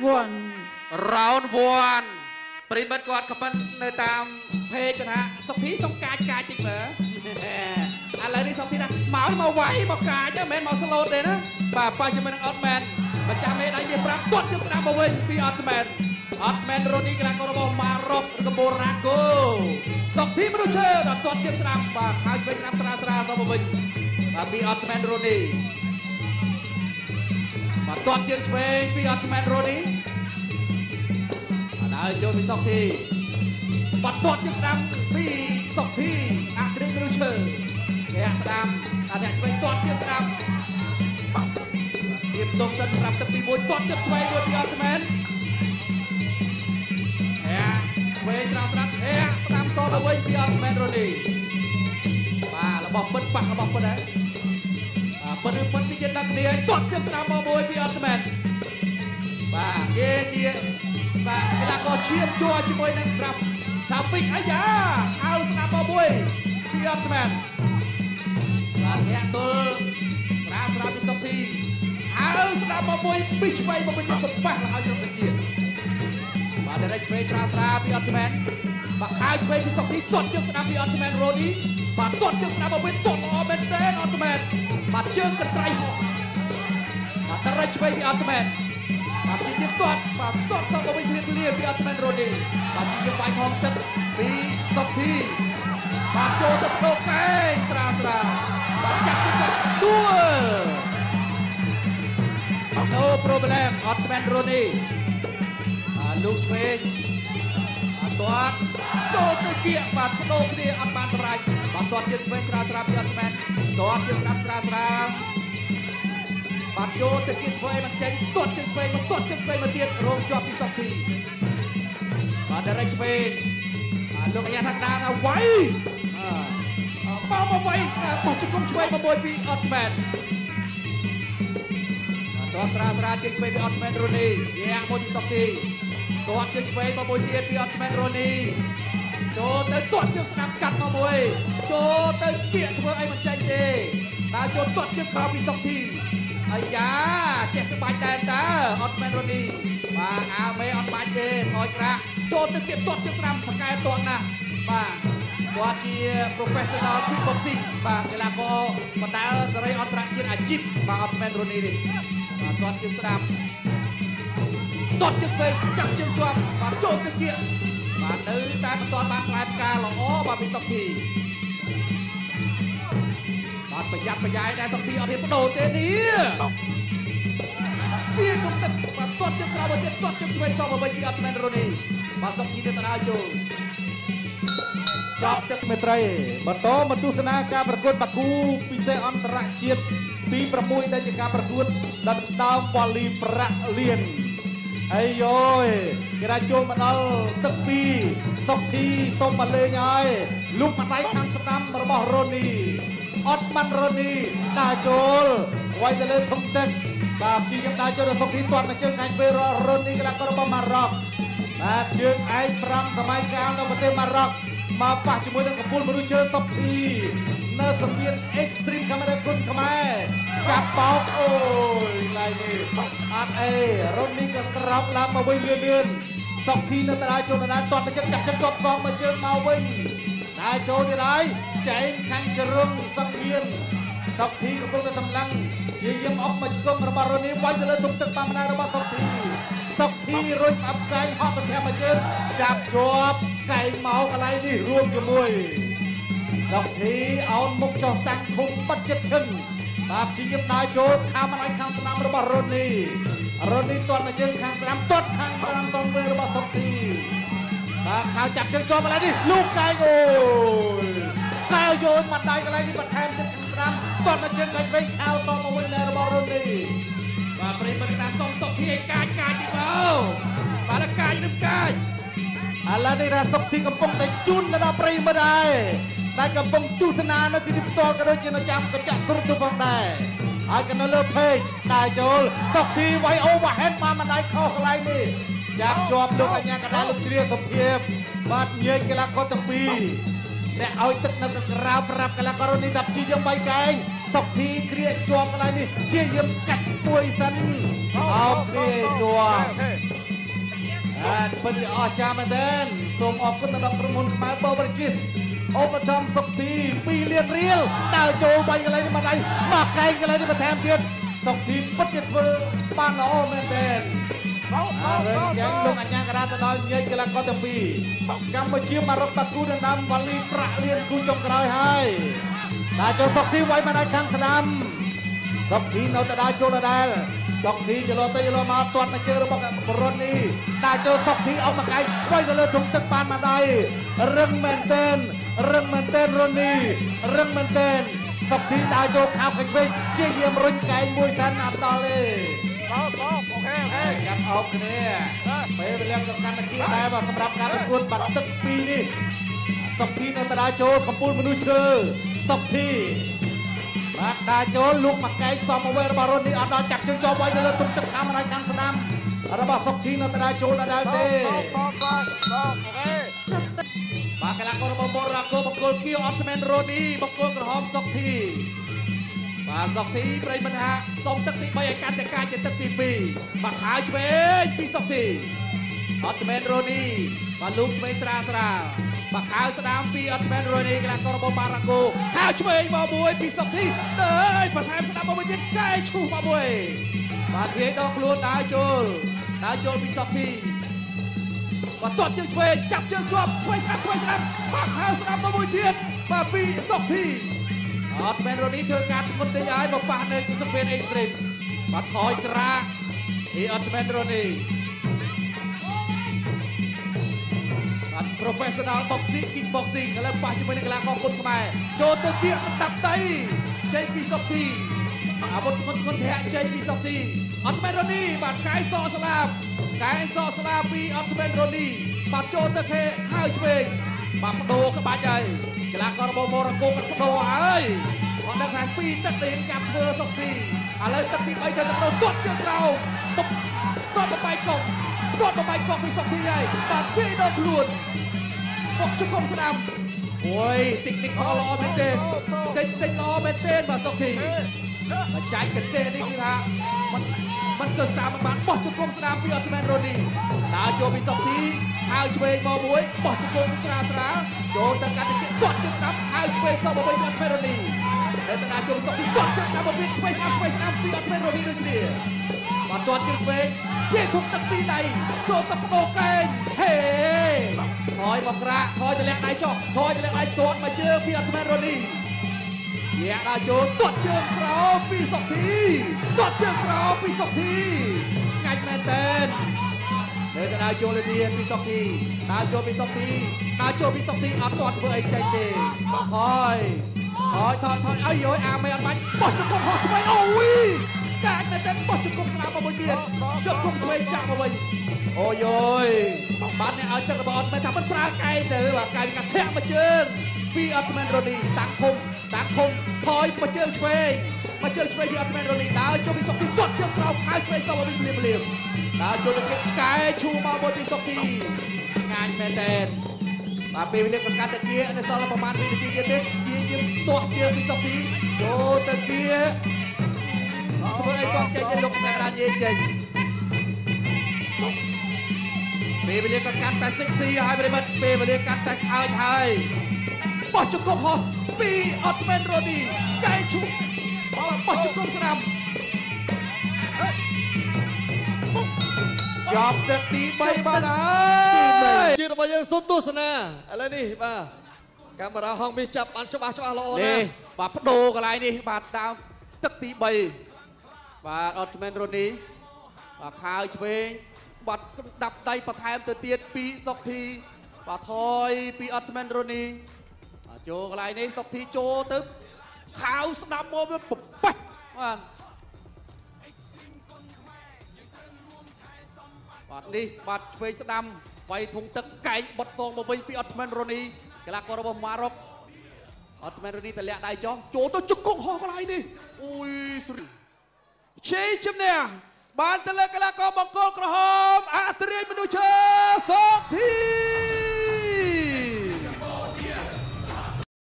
one រោនវ័នប្រិមិត្តគាត់ក៏ប៉ុននៅតាមเพจគាត់ថាសុភីសុំកាចកាចតិចមើលឥឡូវនេះសុភីថាមកមកវាយមកកាចហ្នឹងមិនមែនមកស្លូតទេណាបាទប៉ះជាមួយនឹងអត់មែនម្ចាស់មេដៃវាប្រាប់ទាត់ជើងស្ដាំមកវិញពីអត់មែនអត់មែនរ៉ូនីកីឡាកររបស់ម៉ារ៉ុកកម្ពុជារ៉ាកូសុភីមនុស្សជើដល់ទាត់ជើងស្ដាំបាទហើយឆ្វេងស្ដាំស្រាលស្រាលទៅមកវិញបាទពីអត់មែនរ៉ូនី បាទទាត់ជើងឆ្វេងពីអត់មែនរ៉ូនីអើចូលពីសុកធីបាត់ទាត់ជាស្ដាំពីសុកធីអក្រិមនុស្សឈើគេស្ដាំតែអ្នកឆ្វេងទាត់ជាស្ដាំទៀតតុងសិនសម្រាប់ទឹកទី1ទាត់ជាឆ្វេងមួយពីអត់មែនហេឆ្វេងស្ដាំស្ដាំហេស្ដាំតទៅវិញពីអត់មែនរ៉ូនីបាទរបស់ពិតប៉ះរបស់ពិត ដែរបាទពិតឬពិតទីចិត្តដល់គ្នាទាត់ជាស្ដាំមកមួយពីអត់មែនបាទគេជាបាទកីឡាករឈាមជួជាមួយនឹងក្រាហ្វថាពីកអាយ៉ាអៅស្ដាប់មកមួយពីអត់មែនបាទញាក់ទល់ស្រាស្រាពីសុខទីអៅស្ដាប់មកមួយពីឆ្វេងមកវិញទៅប៉ះឲ្យទៅជា បាទដែលឆ្វេងស្រាស្រាពីអត់មែនបាទខៅឆ្វេងពីសុខទីទាត់ជើងស្ដាប់ពីអត់មែនរ៉ូឌីបាទទាត់ជើងស្ដាប់មកវិញទាត់ល្អមែនទេអត់មែនបាទជើងកន្ត្រៃហោះបាទតរៃឆ្វេងពីអត់មែនបាទជាជាទាត់បាទទាត់ទៅវិញភ្លាមភ្លាមពីអត់មែនរ៉ូឌីបាទជាវាយផងទឹកពីសុកធីបាទចូលទៅផ្ដោកែងស្រាលស្រាលបាទចាក់ទៅចាប់ដួល No problem អត់មែនរ៉ូឌី បាទលោកឆ្វេងបាទទាត់ចូលទៅគៀកបាទបដូរគ្នាអត់បានសម្រេចបាទទាត់ជាឆ្វេងស្រាលស្រាលពីអត់មែនទាត់ជាស្ដាប់ស្រាលស្រាលបាត់យកទៅគៀកធ្វើអីមិនចេញទាត់ជើងឆ្វេងមកទាត់ជើងឆ្វេងមកទៀតរងជាប់ពីសុកធីបាទដរិចឆ្វេងអាលោកអាយ៉ាថាដានឲ្យវាយអឺមកមកវាយបោះជង្គង់ឆ្វេងមកមួយពីអត់មែនបាទទាត់ស្រាលស្រាលជើងឆ្វេងពីអត់មែនរ៉ូនីយ៉ាងមួយពីសុកធី ទាត់ជើងឆ្វេងមកមួយទៀតពីអត់មែនរ៉ូនីចូលទៅទាត់ជើងស្ដាំកាត់មកមួយចូលទៅគៀកធ្វើអីមិនចេញទេដើរចូលទាត់ជើងក្រោមពីសុកធីអាយ៉ាចេះទៅបាច់ដែរតើអត់មែនរ៉ូនីបាទអាមេអត់បាច់ទេថយក្រាក់ចូលទៅទៀតទាត់ជើងស្ដាំប្រកែទាត់ណាស់បាទគាត់ជា professional kickboxing បាទកីឡាករបណ្ដាលសេរីអន្តរជាតិអាជីពបាទអត់មែនរ៉ូនីទេបាទទាត់ជើងស្ដាំ ទាត់ជើងពេកចាប់ជើងជាប់បាទចូលទៅទៀតបាទនៅតែមិនទាន់បានផ្លែផ្កាល្អបាទពីតុកធីបាទប្រយ័ត្នប្រយែងដែរតុកធីអត់ហ៊ានបដូរទេនេះវាគុំទឹកបាទទាត់ជើងក្រោមមកទៀតទាត់ជើងឆ្វេងសងមកវិញពីអត់មែនរ៉ូនីបាទសុកជីទៅតាចូលចប់ទឹកមេត្រីបន្តមកទស្សនាការប្រកួតបាគូពិសេសអន្តរជាតិទី6ដែលជាការប្រកួតដណ្ដើមវ៉ាលីប្រាក់លៀន អាយយគេថាចូលមកដល់ទឹកពីរសុកធីសុំមកលេងហើយលុបម្ដាយខាងស្ដាំរបស់រ៉ូនីអត់បានរ៉ូនីដើរចូលវាយទៅលើធំទឹកបាទជីខ្ញុំដើរចូលដល់សុកធីទាត់មកជើងកាញ់ពេលរ៉ូនីកីឡាកររបស់ម៉ារ៉ុកបាទជើងឯក5សម័យកាលនៅប្រទេសម៉ារ៉ុកមកប៉ះជាមួយនឹងកំពូលមនុស្សជើងសុបធីនៅសម្ពាធ Extreme Camera គុណខ្មែរចាប់បោកអូយឡើយនេះអត់អេរ៉ូនី ក៏ក្រោកឡើងមកវិញលឿនលឿនសុបធីនៅតារាចូលដណ្ដើមតតទៅចឹកចាប់ចឹកជាប់សងមកជើងមកវិញតែចូលទៀតហើយចែងខាញ់ជ្រុងសង្វៀនសុបធីកំពុងតែសម្លឹងជាយាមអប់មកឆ្កឹងរបស់រ៉ូនីវាយទៅលើទុំទឹកបាំណារបស់សុបធីសុកធីរុញអាប់កែងហត់ទៅធាក់មកជើងចាប់ជាប់កែងមកកន្លែងនេះរួមជាមួយសុកធីអោនមុខចុះតាំងឃុំបិទចិត្តឈឹងបាទជីយឹមដើរចូលខាងម្លាយខាងស្នាមរបស់រ៉ូនី រ៉ូនីទាត់មកជើងខាងស្នាមទាត់ខាងស្នាមតងវិញរបស់សុកធីបាទខៅចាប់ជើងជាប់កន្លែងនេះលូកកែងអូយកែវយកមកដៃកន្លែងនេះបន្ថែមទៀតខាងស្នាមទាត់មកជើងកែងវិញខៅតមកវិញនៅរបស់រ៉ូនីបាទប្រិយមិត្តណាសុំសុកធីឲ្យកាចកាចទីមកបាទកាចនឹងកាចឥឡូវនេះរាសុកទីកំពុងតែជូនទៅដល់ប្រិយមិត្តដែរដែលកំពុងទស្សនានៅទីនេះផ្ទាល់ក៏ដូចជានៅចាំកញ្ចក់ទូរទស្សន៍ផងដែរ ឲ្យកណ្ដុលលើពេកដើរចូលសុកធីវៃអូវ៉ាហេតមកមិនដៃខុសកន្លែងនេះចាប់ជាប់លោកអញ្ញាកណ្ដាលលោកជ្រាសុភាព បាទញាយកីឡាករទាំងពីរអ្នកឲ្យទឹកនៅក្រៅប្រាប់កីឡាករនេះថាព្យាយាមបៃកែងសុកធីគ្រាជាប់កន្លែងនេះព្យាយាមកាច់មួយសិនអោបគ្នាជាប់បាទពិតជាអស្ចារ្យមែនទែនសូមអរគុណដល់ក្រុមហ៊ុនខ្មែរបូវរជីស ឧបត្ថម្ភសុខទី2លានរៀលដើរចូលបាញ់កន្លែងនេះមកដៃមកកែងកន្លែងនេះបន្ថែមទៀតសុខទីពិតជាធ្វើបានល្អមែនទែនអររឿងចាញ់លោកអញ្ញាករាទៅដល់ញែកកីឡាករទាំងពីរកម្ពុជាមករកបាគូដណ្ដើមវ៉ាលីប្រាក់លានគូចុងក្រោយហើយដើរចូលសុខទីវាយមកដៃខាងស្ដាំសុកធីនៅតែដើរចូលដដែល សុកធីចលោទៅចលោមកទាត់មកជើងរបស់បរុននេះដើរចូលសុកធីអស់មកកាយវាយទៅលើធុងទឹកបានមកដៃរឹងមែនតែនរឹងមែនតែនរុននេះរឹងមែនតែនសុកធីដើរចូលខាប់កញ្ឆ្វេងជាយាមរុញកែងមួយសិនអត់ដល់ទេបោកបោកអូខេអូខេកាត់អោបគ្នាពេលវេលាក៏កាន់តែគៀដែរបាទសម្រាប់ការប្រកួតបាត់ទឹកពីរនេះសុកធីនៅតែដើរចូលកំពូលមនុស្សឈើសុកធី បាទដើរចូលលោកមកកែងសំអវេរបស់រុននេះអត់ដល់ចាក់ជើងជាប់ໄວទៅលើទុកទឹកខាងម្ដាយខាងស្ដាំរបស់សុកធីនៅតែដើរចូលដដែលទេបោកបោកបោកបោកអូខេបាទកីឡាកររបស់មរ៉ាកូបង្គោលខៀវអត់មែនរ៉ូឌីបង្គោលក្រហមសុកធីបាទសុកធីប្រិយមិត្តថាសុំទឹកទី3ឲ្យកាន់តែកាយជាទឹកទី2បាទហើយឆ្វេងពីសុកធីអត់មែនរ៉ូឌីបាទលោកឆ្វេងស្រាលស្រាល បាទខៅស្ដាមពីអត់មែនរ៉ូឌីកីឡាកររបស់បារ៉ាកូហើយឆ្វេងមកមួយពីសុកធីអើយបន្ថែមស្ដាំមកមួយទៀតកែឈូសមកមួយបាទវាយដល់ខ្លួនដើរចូលដើរចូលពីសុកធីបាទទាត់ជើងឆ្វេងចាប់ជើងជាប់ឆ្វេងស្ដាប់ឆ្វេងស្ដាប់បាក់ហៅស្ដាប់មកមួយទៀតបាទពីសុកធីអត់មែនរនេះធ្វើការធ្ងន់តិចហើយមកប៉ះនៅសង្វៀនអេកស្ត្រីមបាទថយក្រាអីអត់មែនរនេះ professional boxing kick boxing ឥឡូវប៉ះជាមួយនឹងកីឡាករគុណខ្មែរចូលទៅគៀកទៅតាប់ដៃចេញពីសុកធីអាវុធធ្ងន់ធ្ងរធាក់ចេញពីសុកធីអត់មែនរនេះបាទកាយសក់ស្លាប់កែសក់ស្លាពីអត់មែនរនីបាត់ចូលទៅខេហើយឆ្វេងបាត់បដូរក្បាច់ហើយកីឡាកររបស់មរកូក៏បដូរហើយអត់ដឹងថាពីរទឹកដែលកាប់ធ្វើសុកទីឥឡូវទឹកទី3ទៅទៅបដូរទាត់ជើងក្រោមទុកទាត់បបាយកុកទាត់បបាយកុកពីសុកទីហើយបាទពីដល់ខ្លួន បុកជុះគុំស្ដាំអូយតិចតិចល្អល្អមែនទេតិចតិចល្អមែនទេបាទសុកធីបច្ចេកទេសនេះគឺថាមិនមិនសរសើរមិនបានបោះជង្គង់ស្ដាមពីអត់មែនរ៉ូនីដើរចូលពីសុកធីហើយឆ្វេងមកមួយបោះជង្គង់ស្រាស្រាចូលទៅកាត់ទីគាត់ជង្គង់ហើយឆ្វេងសោះបីអត់មែនរ៉ូនីហើយតាចូលសុកធីគាត់ជង្គង់មកវិញឆ្វេងស្ដាំឆ្វេងស្ដាំពីអត់មែនរ៉ូនីដូចគ្នាបាត់ទាត់ជើងឆ្វេងពីធុកទឹកពីដៃចូលទៅបោកកែងហេ ថយមកក្រាក់ថយទៅលាក់ដៃចុះថយទៅលាក់ដៃទាត់មកជើងពីអត់មែនរនីញាក់ដល់ចូលទាត់ជើងក្រោមពីសុកធីទាត់ជើងក្រោមពីសុកធីងាច់មែនតើនៅតែដើរចូលលើទៀតពីសុកធីដើរចូលពីសុកធីដើរចូលពីសុកធីអត់ទាត់ធ្វើអីចេញទេហើយហើយថតថតអីយយអាមិនអត់បាច់បោះជង្គង់ហោះឆ្វេងអូយ កាច់មែនតើបោះជង្គង់ស្ដាប់មកមួយទៀតជង្គង់ឆ្វេងចាក់មកវិញអូយយបានអ្នកឲ្យទឹករបស់អត់មែនថាមិនប្រើកែទៅបាទកែកាធាក់មកជើងពីអត់មែនរ៉ូឌីតាំងភុំតាំងភុំថយមកជើងឆ្វេងមកជើងឆ្វេងពីអត់មែនរ៉ូឌីដើរចូលពីសុកទីទាត់ជើងក្រោមហើយឆ្វេងសមកវិញភ្លាមភ្លាមដើរចូលទៅកែឈូមកមួយពីសុកទីងាញ់មែនតើបាទពេលវេលាក៏កាន់តែគៀនៅសល់ប្រហែលវិនាទីទៀតទេជាយើងទាស់ជើងពីសុកទីចូលទៅគៀ ធ្វើអីគាត់ចេញទៅលោកតែក្រានយាយចេញពេលវេលាក៏កាន់តែសិចស៊ីហើយប្រិមិត្តពេលវេលាកាន់តែខើចហើយបោះជង្គង់ហោះពីអត់មែនរ៉ូឌីកែឈុបបោះជង្គង់ស្ដាំជាប់ទឹកទី3បានហើយជារបស់យើងសូមទស្សនាឥឡូវនេះបាទកាមេរ៉ាហងមាសចាប់បានច្បាស់ច្បាស់ល្អណានេះស់បាទបដូរកន្លែងនេះបាទដើមទឹកទី3 បាទអត់មែនរ៉ូឌីបាទខើឆ្វេងបាត់ដាប់ដៃបន្ថែមទៅទៀតពីសុកធីបាទថយពីអត់មែនរ៉ូឌីបាទចូលកន្លែងនេះសុកធីចូលទៅខៅស្ដាប់មកវាបបាច់បាទបាទនេះបាទឆ្វេងស្ដាំវាយធុងទឹកកែងបត់សងមកវិញពីអត់មែនរ៉ូឌីកីឡាកររបស់ម៉ារ៉ុកអត់មែនរនេះតលាក់ដៃចុះចូលទៅជង្គង់ហោះកន្លែងនេះអូយស្រី ជ័យជំនះបានទៅលើកីឡាករបង្គោលក្រហមអត្រាមនុស្សឈើសុកធី